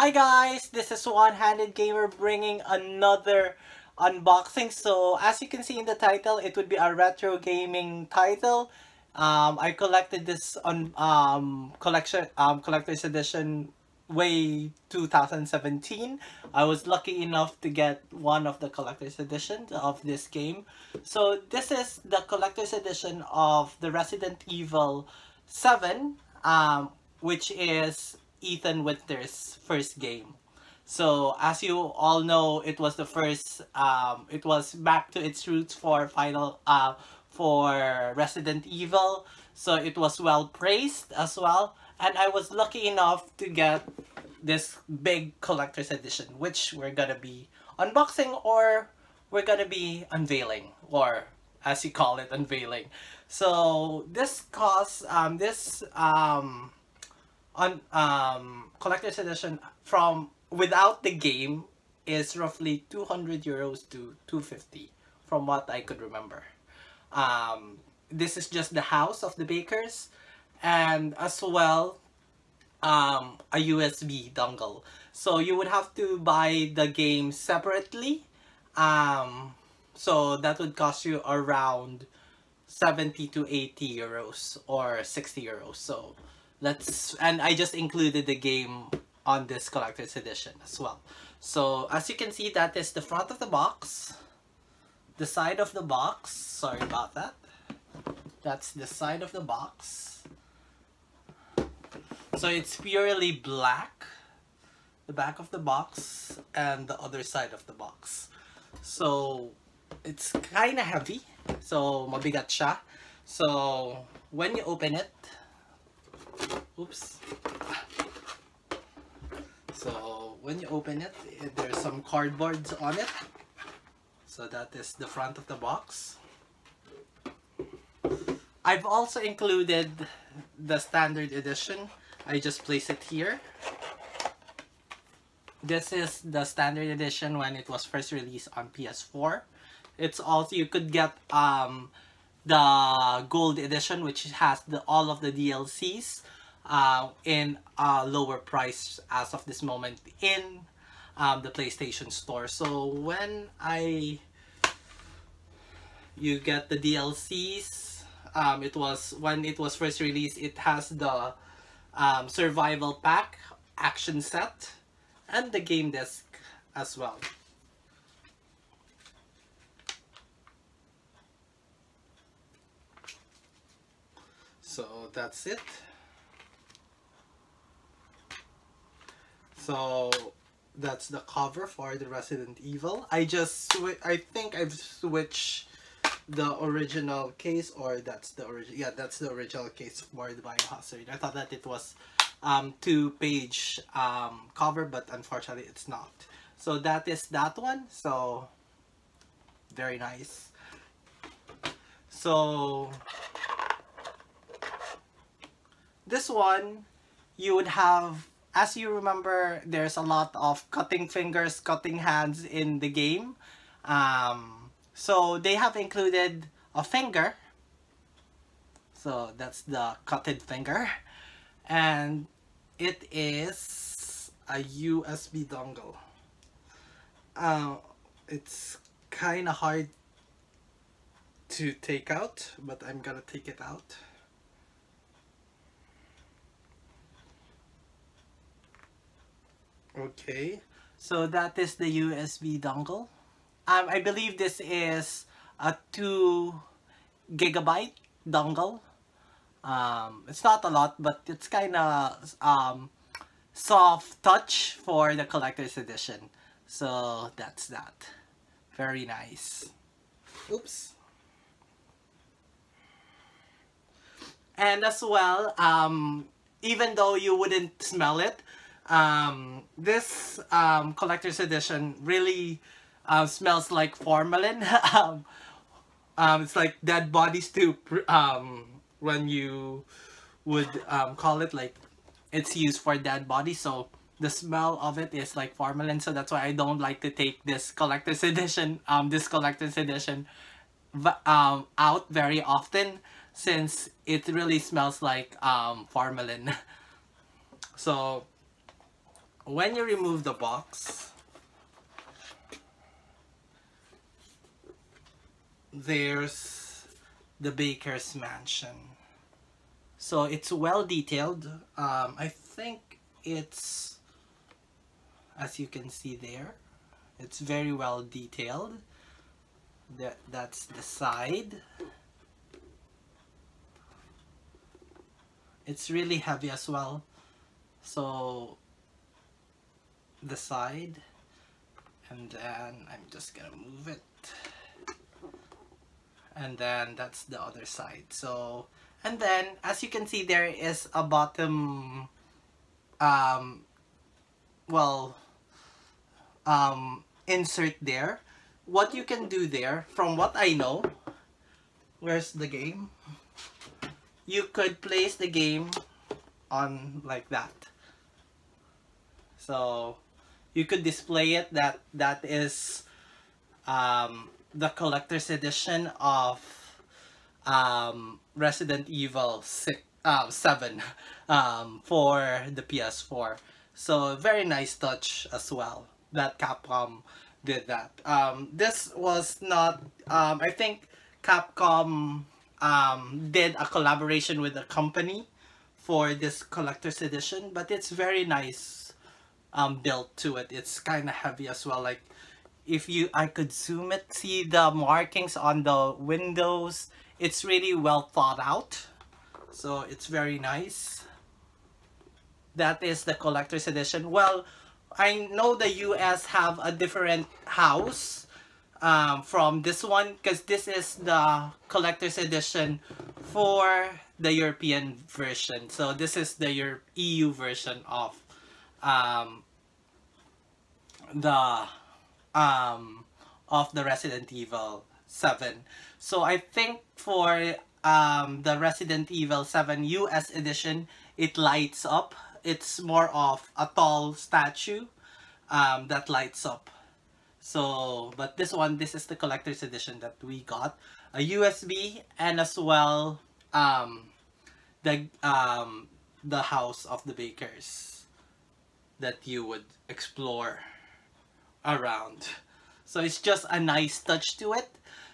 Hi guys, this is One Handed Gamer bringing another unboxing. So as you can see in the title, it would be a retro gaming title. Um, I collected this on um, collection um, collector's edition way 2017. I was lucky enough to get one of the collector's editions of this game. So this is the collector's edition of the Resident Evil 7, um, which is Ethan Winter's first game. So as you all know, it was the first, um, it was back to its roots for final, uh, for Resident Evil. So it was well praised as well. And I was lucky enough to get this big collector's edition, which we're gonna be unboxing or we're gonna be unveiling, or as you call it, unveiling. So this costs, um, this, um, on um collector's edition from without the game is roughly 200 euros to 250 from what I could remember. Um, this is just the house of the bakers and as well um, a USB dongle. So you would have to buy the game separately. Um, so that would cost you around 70 to 80 euros or 60 euros. So let's and I just included the game on this collector's edition as well. So as you can see that is the front of the box, the side of the box, sorry about that. That's the side of the box. So it's purely black, the back of the box and the other side of the box. So it's kind of heavy, so mabigat siya. So when you open it, Oops. So when you open it, there's some cardboards on it. So that is the front of the box. I've also included the standard edition. I just place it here. This is the standard edition when it was first released on PS4. It's also, you could get um, the gold edition which has the all of the DLCs uh, in a lower price as of this moment in um, the PlayStation Store. So when I you get the DLCs, um, it was when it was first released. It has the um, survival pack, action set, and the game disc as well. So that's it. So that's the cover for the Resident Evil. I just I think I've switched the original case or that's the original yeah that's the original case for the Biohazard. I thought that it was um two page um cover but unfortunately it's not. So that is that one. So very nice. So this one you would have as you remember, there's a lot of cutting fingers, cutting hands in the game. Um, so they have included a finger. So that's the cutted finger. And it is a USB dongle. Uh, it's kind of hard to take out, but I'm gonna take it out. Okay, so that is the USB dongle. Um, I believe this is a 2 gigabyte dongle. Um, it's not a lot, but it's kind of um, soft touch for the collector's edition. So that's that. Very nice. Oops. And as well, um, even though you wouldn't smell it, um, this um, collector's edition really uh, smells like formalin. um, um, it's like dead bodies too um, when you would call it like it's used for dead bodies. So the smell of it is like formalin. So that's why I don't like to take this collector's edition, this collector's edition out very often since it really smells like formalin. so when you remove the box, there's the baker's mansion. So it's well detailed. Um, I think it's, as you can see there, it's very well detailed. That, that's the side. It's really heavy as well. So the side and then I'm just gonna move it. And then that's the other side. So and then as you can see there is a bottom um well um insert there. What you can do there from what I know where's the game? You could place the game on like that. So you could display it that that is um, the collector's edition of um, Resident Evil 6, uh, 7 um, for the PS4. So very nice touch as well that Capcom did that. Um, this was not, um, I think Capcom um, did a collaboration with a company for this collector's edition, but it's very nice um, built to it. It's kind of heavy as well. Like if you, I could zoom it, see the markings on the windows. It's really well thought out. So it's very nice. That is the collector's edition. Well, I know the US have a different house um, from this one because this is the collector's edition for the European version. So this is the Euro EU version of um, the um, of the Resident Evil 7. So I think for um, the Resident Evil 7 US edition, it lights up. It's more of a tall statue um, that lights up. So, but this one, this is the collector's edition that we got. A USB and as well um, the um, the house of the bakers that you would explore around. So it's just a nice touch to it.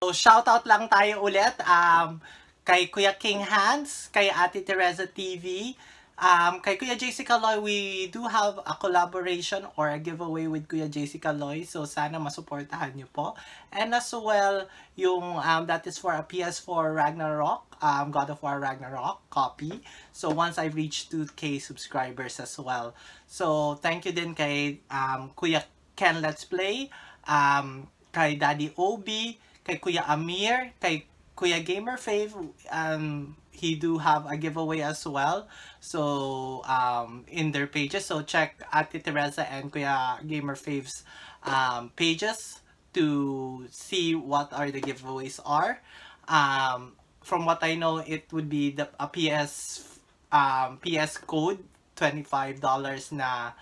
So shout out lang tayo ulit um, kay Kuya King Hans, kay Ate Teresa TV, um, kay Kuya JC Kaloy, we do have a collaboration or a giveaway with Kuya JC Kaloy. So sana masuportahan nyo po. And as well, yung um, that is for a PS4 Ragnarok, um, God of War Ragnarok copy. So once I reach 2k subscribers as well. So thank you din kay um, Kuya Ken Let's Play, um, kay Daddy Obi, kay Kuya Amir, kay Kuya Gamer Fave, um, he do have a giveaway as well. So, um, in their pages. So, check Ate Teresa and Kuya Gamer Fave's um, pages to see what are the giveaways are. Um, from what I know, it would be the a PS um, PS code $25 na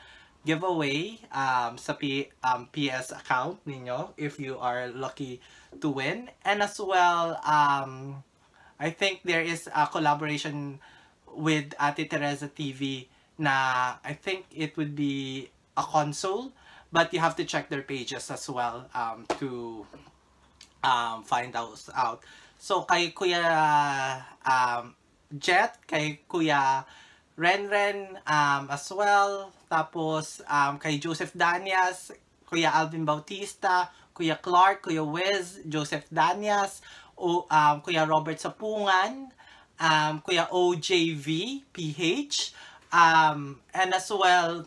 giveaway um, sa P, um, PS account ninyo if you are lucky to win. And as well, um, I think there is a collaboration with Ate Teresa TV na I think it would be a console but you have to check their pages as well um, to um, find those out. So kay Kuya um, Jet, kay Kuya Renren um, as well, tapos, um, kay Joseph Danias, Kuya Alvin Bautista, Kuya Clark, Kuya Wiz, Joseph Danias, o, um, Kuya Robert Sapungan, um, Kuya OJV, PH, um, and as well,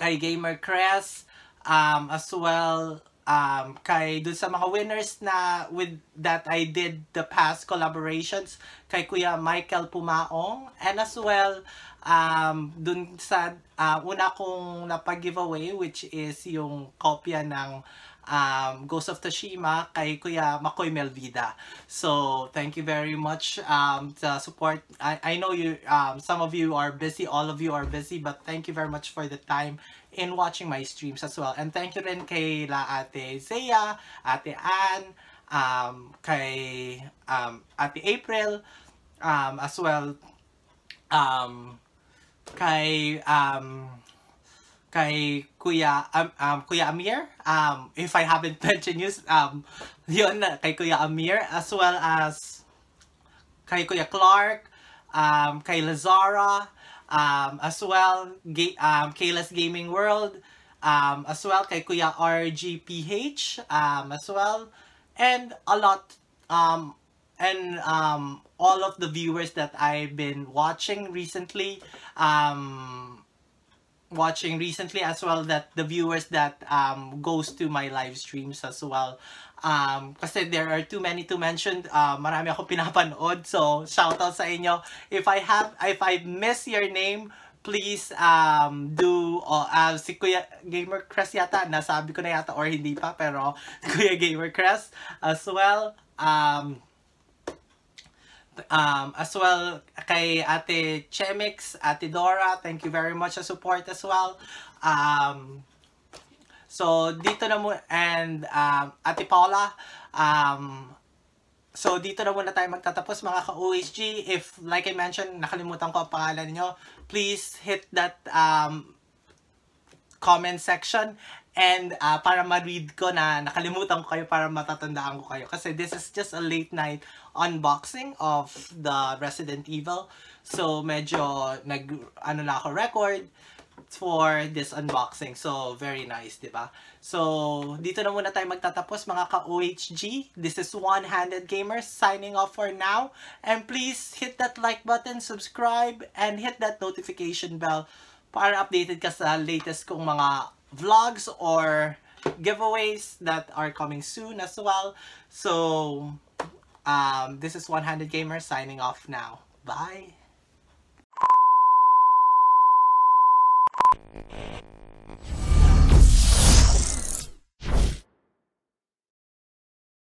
kay Gamer Crest, um, as well, um, kay dun sa mga winners na with that I did the past collaborations kay Kuya Michael Pumaong and as well um, dun sa uh, una kong napag-giveaway which is yung kopya ng um, Ghost of Tsushima kay Kuya Makoy Melvida. So, thank you very much um, to support. I, I know you, um, some of you are busy, all of you are busy, but thank you very much for the time in watching my streams as well. And thank you rin kay la Ate Zea, Ate Ann, um, kay um, Ate April, um, as well, um, kay um, kay Kuya um, um Kuya Amir. Um if I haven't mentioned you um yun kay Kuya Amir as well as kay Kuya Clark um kay Lazara um as well ga- um Kayla's Gaming World um as well kay Kuya RGPH um as well and a lot um and um all of the viewers that I've been watching recently um watching recently as well that the viewers that um goes to my live streams as well. Um kasi there are too many to mention. Uh, marami ako pinapanood. So shout out sa inyo. If I have if I miss your name please um do uh, uh, si Kuya Gamer Crest yata. Nasabi ko na yata or hindi pa pero Kuya Gamer Crest as well. Um um, as well kay Ate Chemix, Ate Dora, thank you very much sa support as well. Um, so, dito na mo, and um, Ate Paula, um, so dito na muna tayo magtatapos mga ka-OHG. If, like I mentioned, nakalimutan ko ang pangalan nyo, please hit that um, comment section and uh, para ma-read ko na nakalimutan ko kayo para matatandaan ko kayo. Kasi this is just a late night unboxing of the Resident Evil. So medyo nag ano na ako record for this unboxing. So very nice di ba? So dito na muna tayo magtatapos mga ka-OHG this is One Handed Gamers signing off for now. And please hit that like button subscribe and hit that notification bell para updated ka sa latest kong mga vlogs or giveaways that are coming soon as well. So um, this is One Handed Gamer signing off now. Bye!